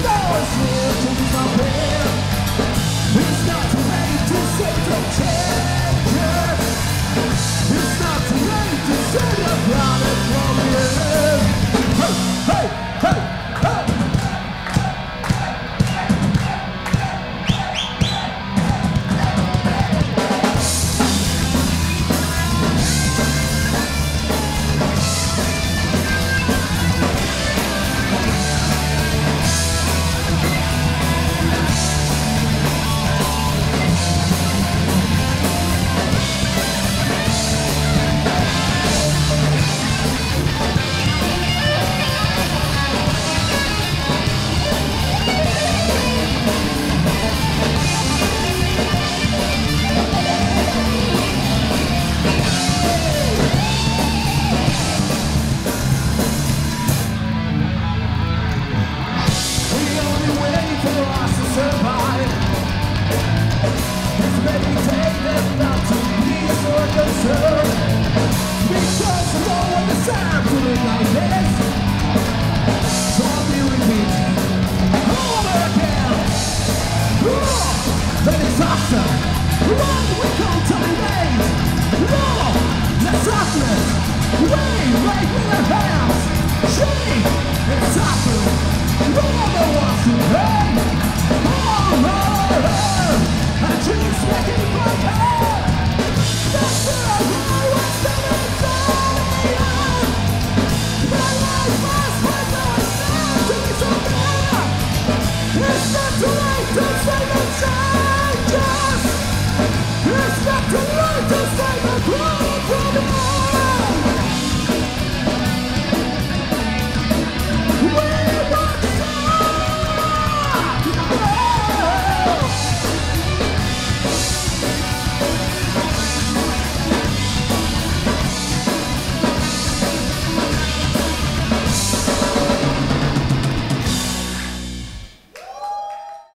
Dreams making my